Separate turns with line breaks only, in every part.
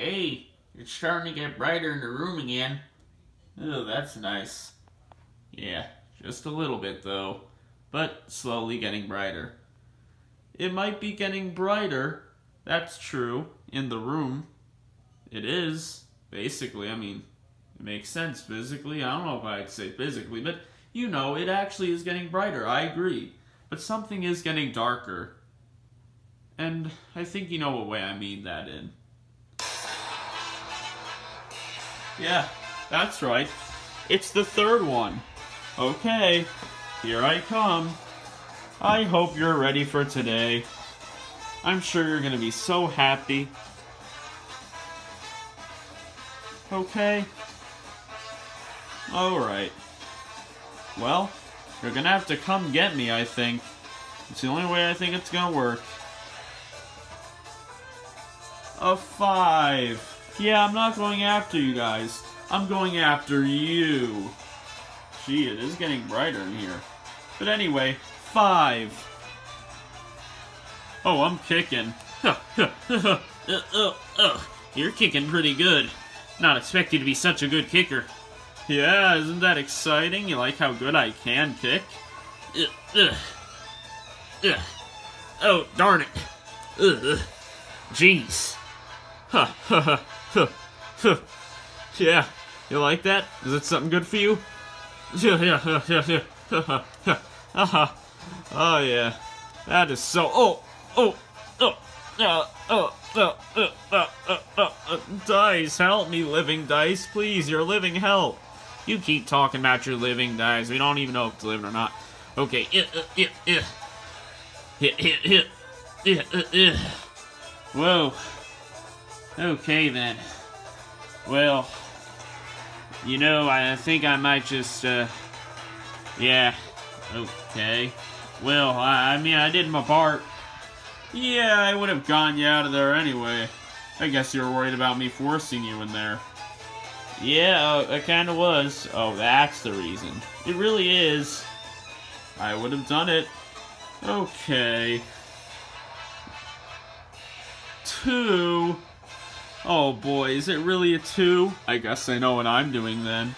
Hey, it's starting to get brighter in the room again. Oh, that's nice. Yeah, just a little bit though, but slowly getting brighter. It might be getting brighter, that's true, in the room. It is, basically, I mean, it makes sense physically. I don't know if I'd say physically, but you know, it actually is getting brighter, I agree. But something is getting darker. And I think you know what way I mean that in. Yeah, that's right. It's the third one. Okay, here I come. I hope you're ready for today. I'm sure you're gonna be so happy. Okay. Alright. Well, you're gonna have to come get me, I think. It's the only way I think it's gonna work. A five. Yeah, I'm not going after you guys. I'm going after you. Gee, it is getting brighter in here. But anyway, five. Oh, I'm kicking. You're kicking pretty good. Not expect you to be such a good kicker. Yeah, isn't that exciting? You like how good I can kick? Oh, darn it. Jeez. Yeah, you like that? Is it something good for you? Yeah, yeah, yeah, yeah, yeah. Uh-huh. Oh, yeah. That is so... Oh, oh, oh, uh, oh, oh, uh, uh, uh, uh, uh, Dice, help me, living dice. Please, your living help. You keep talking about your living dice. We don't even know if it's living or not. Okay, uh, uh, uh, uh. Hit, hit, hit. Yeah, uh, uh. Whoa. Okay, then. Well, you know, I think I might just, uh, yeah, okay. Well, I, I mean, I did my part. Yeah, I would have gotten you out of there anyway. I guess you were worried about me forcing you in there. Yeah, uh, it kinda was. Oh, that's the reason. It really is. I would have done it. Okay. Two. Oh boy, is it really a two? I guess I know what I'm doing then.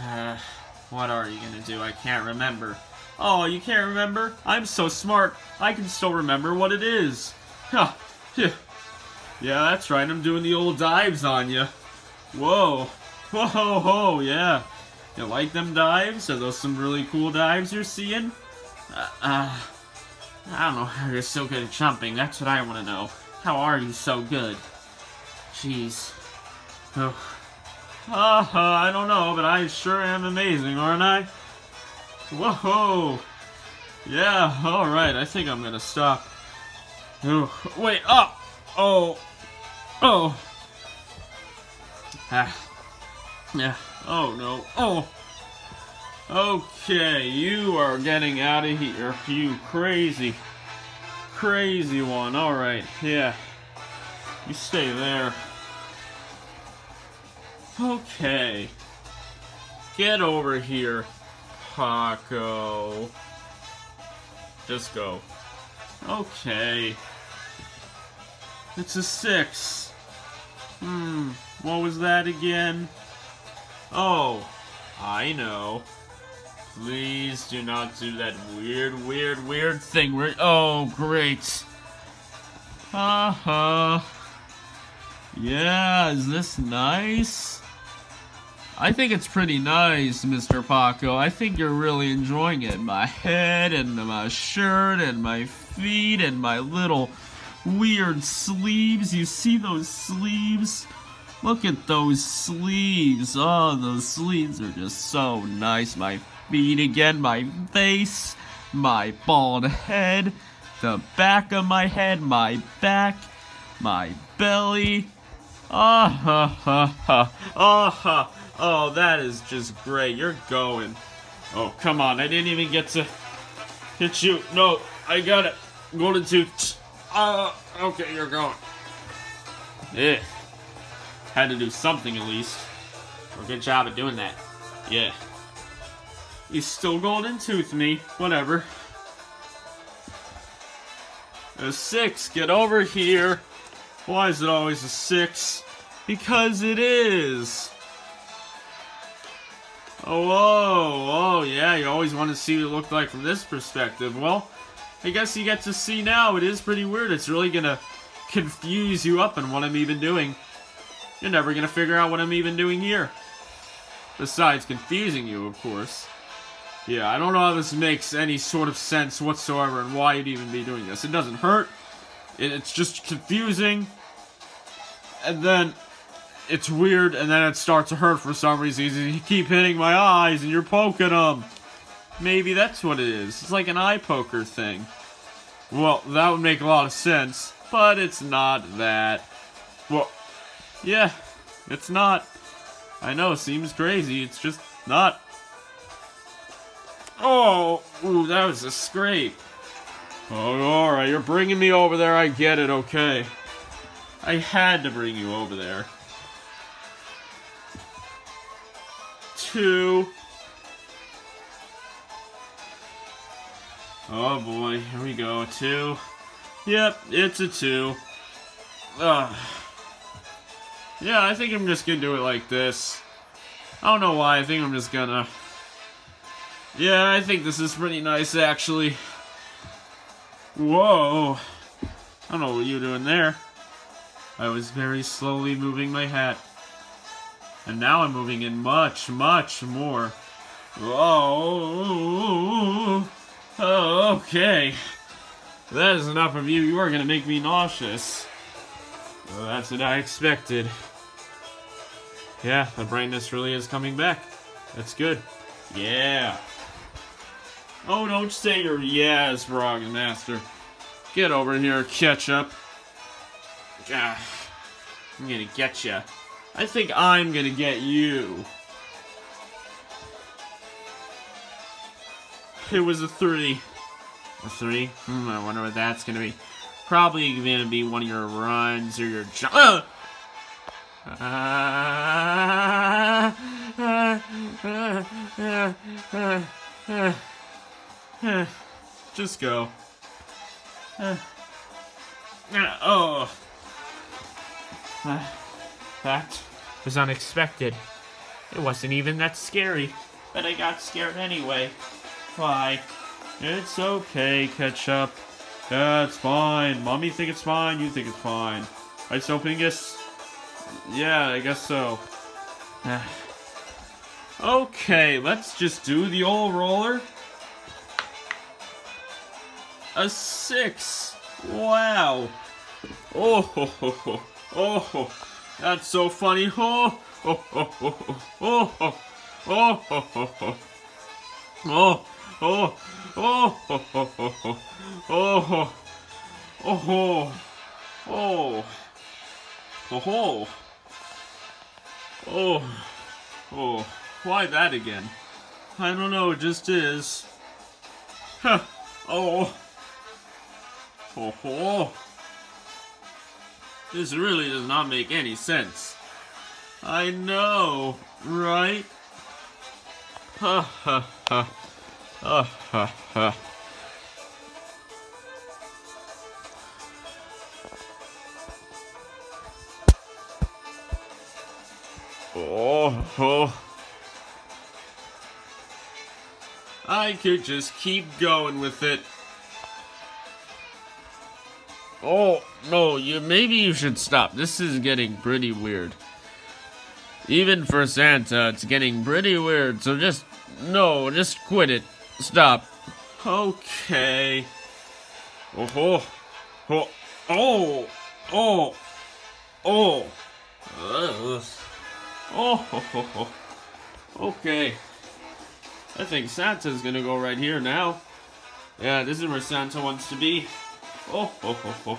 Uh, what are you gonna do? I can't remember. Oh, you can't remember? I'm so smart, I can still remember what it is. Huh. Yeah, yeah that's right, I'm doing the old dives on you. Whoa. Whoa, ho, ho, yeah. You like them dives? Are those some really cool dives you're seeing? Uh, uh I don't know how you're so good at jumping, that's what I want to know. How are you so good? Jeez. Oh. Uh, uh, I don't know, but I sure am amazing, aren't I? Whoa! Yeah, alright, I think I'm gonna stop. Oh, wait, up! Oh! Oh! Ah. Yeah. Oh, no. Oh! Okay, you are getting out of here, you crazy crazy one. Alright, yeah. You stay there. Okay. Get over here, Paco. Just go. Okay. It's a six. Hmm, what was that again? Oh, I know. Please do not do that weird, weird, weird thing where- Oh, great. Uh-huh. Yeah, is this nice? I think it's pretty nice, Mr. Paco. I think you're really enjoying it. My head and my shirt and my feet and my little weird sleeves. You see those sleeves? Look at those sleeves. Oh, those sleeves are just so nice. My feet again, my face, my bald head, the back of my head, my back, my belly. Ha. Ah ha. Oh, that is just great. You're going. Oh, come on. I didn't even get to hit you. No, I got it. Golden tooth. Uh, okay, you're going. Yeah. Had to do something at least. Well, good job at doing that. Yeah. He's still golden tooth me. Whatever. A six, get over here. Why is it always a six? Because it is. Oh, whoa, oh, yeah, you always want to see what it looked like from this perspective. Well, I guess you get to see now. It is pretty weird. It's really going to confuse you up in what I'm even doing. You're never going to figure out what I'm even doing here. Besides confusing you, of course. Yeah, I don't know how this makes any sort of sense whatsoever and why you'd even be doing this. It doesn't hurt. It's just confusing. And then it's weird, and then it starts to hurt for some reason. You keep hitting my eyes, and you're poking them. Maybe that's what it is. It's like an eye poker thing. Well, that would make a lot of sense, but it's not that. Well, yeah, it's not. I know, seems crazy. It's just not. Oh, ooh, that was a scrape. Oh, alright, you're bringing me over there. I get it, okay. I had to bring you over there. Two. Oh boy, here we go. Two. Yep, it's a two. Ugh. Yeah, I think I'm just gonna do it like this. I don't know why, I think I'm just gonna... Yeah, I think this is pretty nice, actually. Whoa. I don't know what you're doing there. I was very slowly moving my hat. And now I'm moving in much, much more. Whoa. Oh, okay. That is enough of you. You are going to make me nauseous. Well, that's what I expected. Yeah, the brightness really is coming back. That's good. Yeah. Oh, don't say your yes, Frog Master. Get over here, Ketchup. Ah, I'm gonna get ya. I think I'm gonna get you. It was a three. A three? Hmm, I wonder what that's gonna be. Probably gonna be one of your runs or your jump. Uh! Just go. Oh. That was unexpected. It wasn't even that scary, but I got scared anyway. Why? It's okay, Ketchup. That's fine. Mommy think it's fine, you think it's fine. Right, Sopingus? Yeah, I guess so. okay, let's just do the old roller. A six. Wow. Oh, ho, ho, ho. oh, that's so funny. Oh, oh, oh, oh, oh, oh, oh, oh, oh, oh. Oh, oh, oh, oh, oh, oh, oh, oh, oh, oh, oh, oh, why that again? I don't know, it just is. Huh, oh, oh, oh. This really does not make any sense. I know, right? Ha ha ha. Ha ha ha. Oh, oh. I could just keep going with it. Oh, no, you maybe you should stop. This is getting pretty weird. Even for Santa, it's getting pretty weird, so just, no, just quit it. Stop. Okay. Oh, oh, oh, oh, oh, oh, oh, oh, oh, okay. I think Santa's gonna go right here now. Yeah, this is where Santa wants to be. Oh, oh, oh, oh.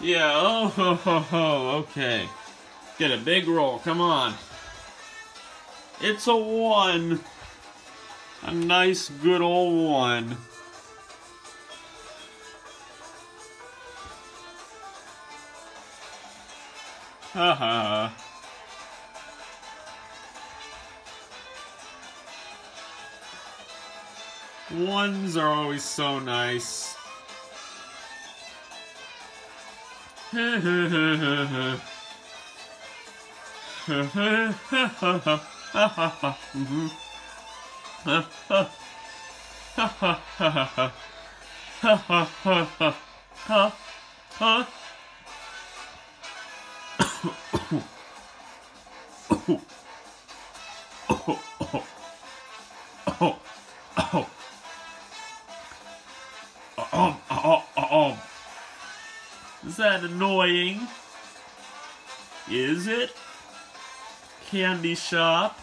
Yeah, oh, okay. Get a big roll, come on. It's a one. A nice, good old one. Haha. Ones are always so nice. oh, oh, oh, oh. Is that annoying? Is it? Candy shop.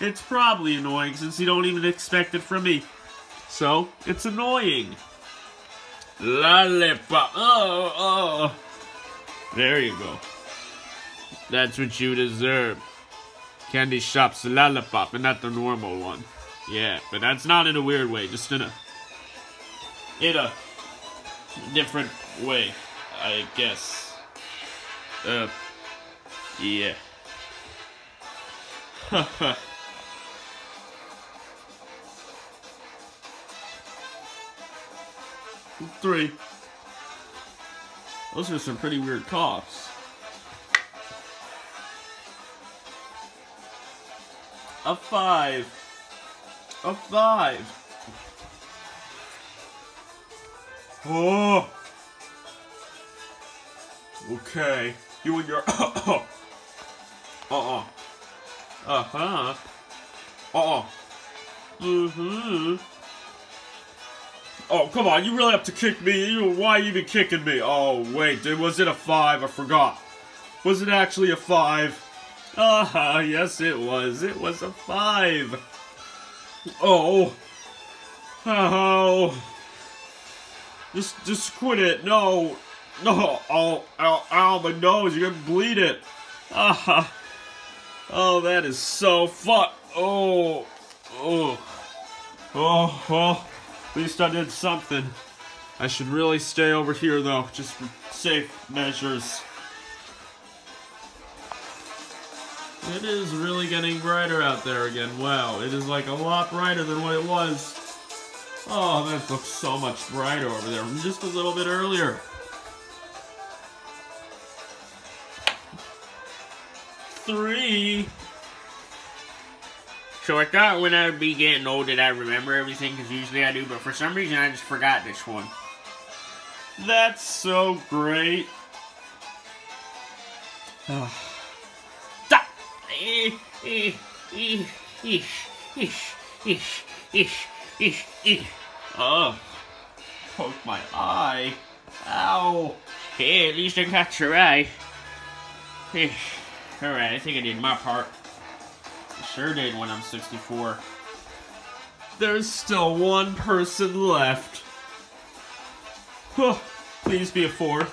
It's probably annoying since you don't even expect it from me. So, it's annoying. Lollipop. Oh, oh. There you go. That's what you deserve. Candy shop's lollipop and not the normal one. Yeah, but that's not in a weird way, just in a in a different way, I guess. Uh yeah. Three. Those are some pretty weird coughs. A five. A five. Oh. Okay. You and your. uh uh. Uh huh. Uh uh. Mm hmm. Oh, come on, you really have to kick me. You, why are you even kicking me? Oh, wait, was it a five? I forgot. Was it actually a five? Ah, yes it was. It was a five. Oh. Oh. Just, just quit it. No. No. Oh, ow, ow, my nose. You're gonna bleed it. Ah. Oh, that is so fun. Oh. Oh. Oh, oh. At least I did something. I should really stay over here, though, just for safe measures. It is really getting brighter out there again. Wow, it is like a lot brighter than what it was. Oh, that looks so much brighter over there from just a little bit earlier. Three.
So I thought when I would be getting old that I'd remember everything, because usually I do, but for some reason I just forgot this one.
That's so great. oh, Oh, poke my eye. Ow.
Hey, at least I got your eye. Alright, I think I did my part. Sure did when I'm 64.
There's still one person left. Huh, please be a four.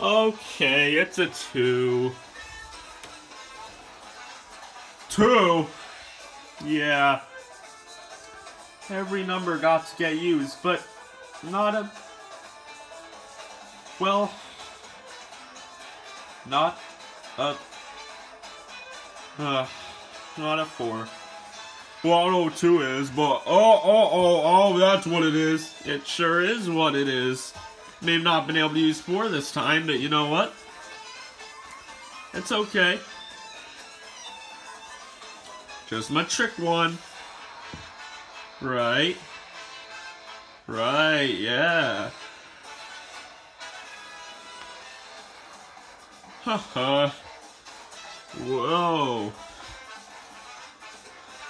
Okay, it's a. Two? Yeah. Every number got to get used, but not a... Well... Not a... Uh... Not a four. Well, I don't know what two is, but oh, oh, oh, oh, that's what it is. It sure is what it is. May have not been able to use four this time, but you know what? It's okay. Just my trick one. Right. Right, yeah. Haha. Whoa.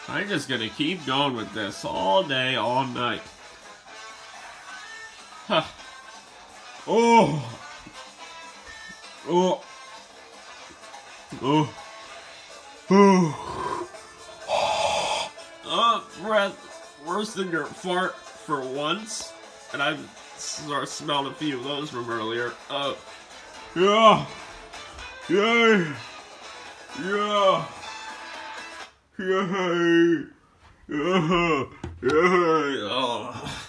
I'm just gonna keep going with this all day, all night. Huh. Oh! Oh! Oh! Oh! Worse than your fart for once. And I've smelled a few of those from earlier. Uh, yeah! Yay! Yeah! Yay! Yay! Yay! Oh.